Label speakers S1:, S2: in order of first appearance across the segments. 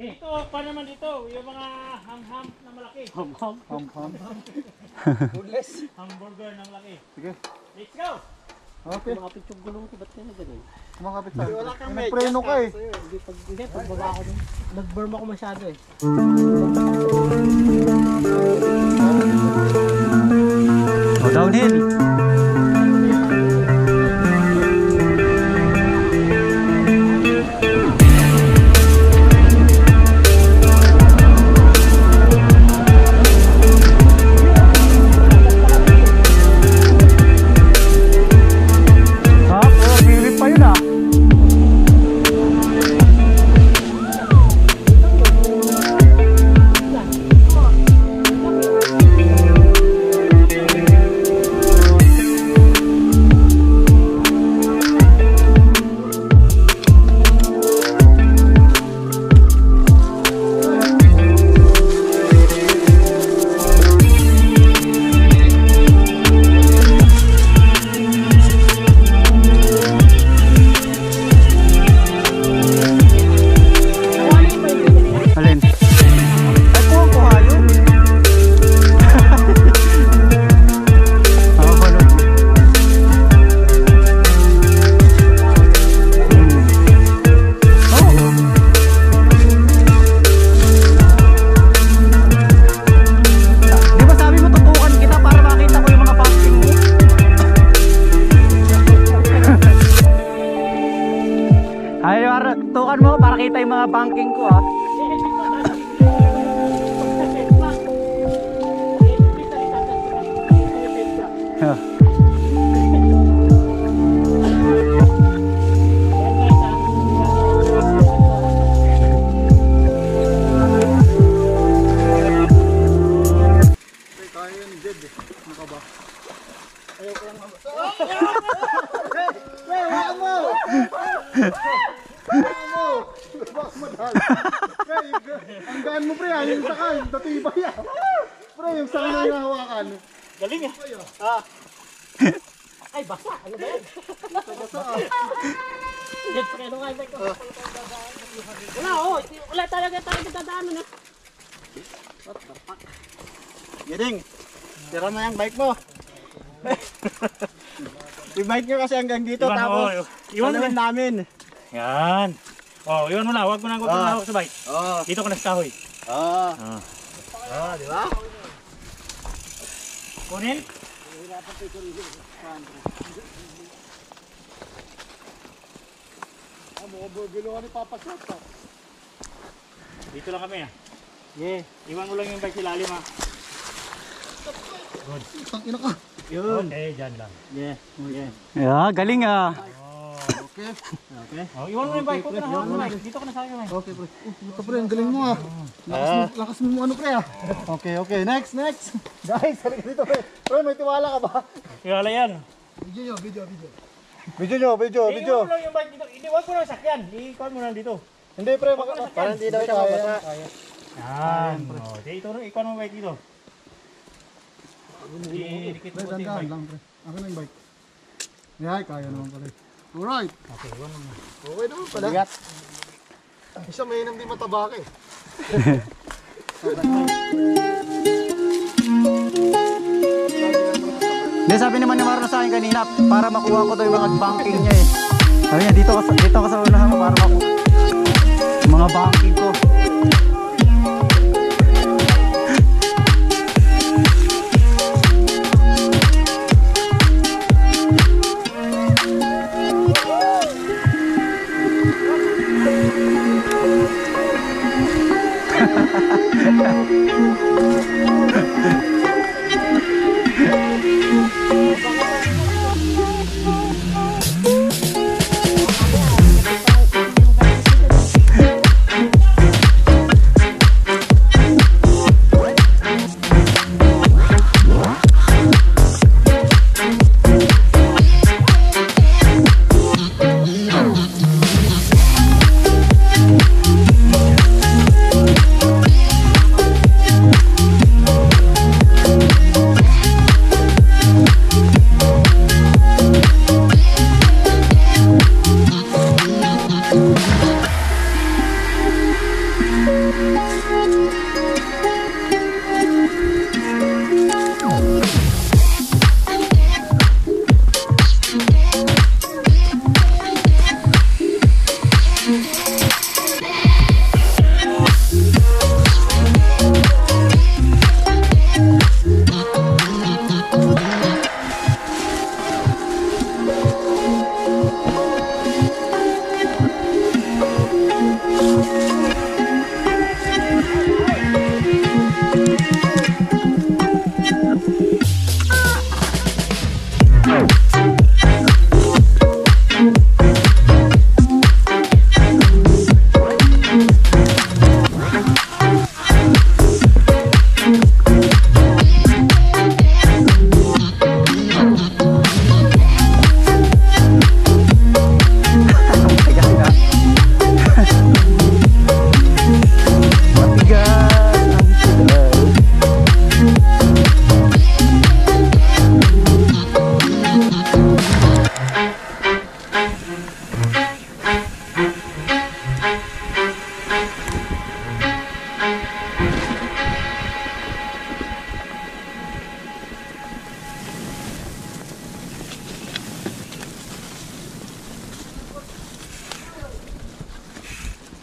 S1: Ito, pa naman dito, yung mga ham-ham na malaki.
S2: Ham-ham.
S3: Ham-ham.
S1: Hamburger na malaki.
S3: Sige.
S1: Let's go!
S3: Okay.
S2: Kumakapit yung gulong ko, ba't ka na ganun?
S3: Kumakapit sa akin. Nagpreno ka eh.
S2: Hindi, pag, hindi, pagbaba ako dun. Nag-burn ako masyado eh.
S4: O, downhill. Mo para kita yung mga banking ko ah. Huh.
S3: Okay, kaya yun, Jed eh. Ano ka ba? Pre, hawakan mo! Hawakan mo! Baka madal. Pre, yung ga- ang gaan mo pre, ah, yung saka, yung tatibay ah. Pre, yung saka na hinahawakan.
S1: Galing ah!
S3: Ah,
S2: Ay, basa! Ano ba yan?
S3: basa
S2: ano nga ko? Wala, oh. Wala talaga tayo dadaanan eh.
S3: Giting, tira mo yung bike mo. yung bike nyo kasi hanggang dito,
S1: Iwan
S3: tapos
S1: oh, iwan mo
S3: iwan namin.
S1: Yan. Oh, iwan mo na, huwag mo na huwag mo na
S3: Ah.
S1: hawak sa bike.
S3: Oo.
S1: Dito ka na sa kahoy.
S3: Ah.
S1: Ah.
S3: Ah, di ba?
S1: Kunin?
S3: Ah, mga burgilo ka ni Papa Shot ah.
S1: Dito lang kami ah.
S3: Yeah.
S1: Iwan mo lang yung bike ilalim ah.
S3: Tang ina ka.
S1: Yun. Okay, dyan lang.
S3: Yeah. Yeah.
S4: Yeah, galing ah.
S3: Okay. Okay.
S1: Oh, iwan mo yung bike. Huwag ka na hawak. Dito ka na sa akin bike.
S3: Okay, pre. Uh, ito pre, ang galing mo ah. Lakas mo, lakas mo ano pre ah. Okay, okay. Next, next. Guys, halika dito pre. Pre, may tiwala ka ba?
S1: Kaya yan.
S3: Video nyo, video, video. Video nyo, video, video.
S1: Iwan mo lang yung bike dito. Hindi, huwag mo lang sakyan. Iwan mo lang dito.
S3: Hindi pre, parang hindi daw siya mabasa.
S1: Yan. Oh, dito rin. Iwan mo bike dito. Dikit
S3: Pre,
S1: mo yung bike.
S3: lang pre. Akin na yung bike. Yeah, kaya naman pala. Alright.
S1: Okay, iwan mo na.
S3: Okay naman pala. Isa may inam di mataba ka eh.
S4: Hindi, sabi naman ni Marlon sa akin kanina, para makuha ko to yung mga banking niya eh. Sabi niya, dito ka, sa- dito ka sa unahan mo para makuha. Yung mga banking ko.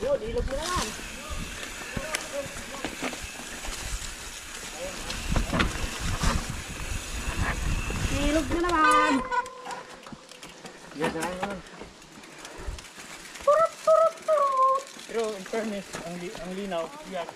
S2: Yun, ilog mo naman. Ilog mo naman.
S1: Pero in fairness, ang, li- ang linaw, yeah.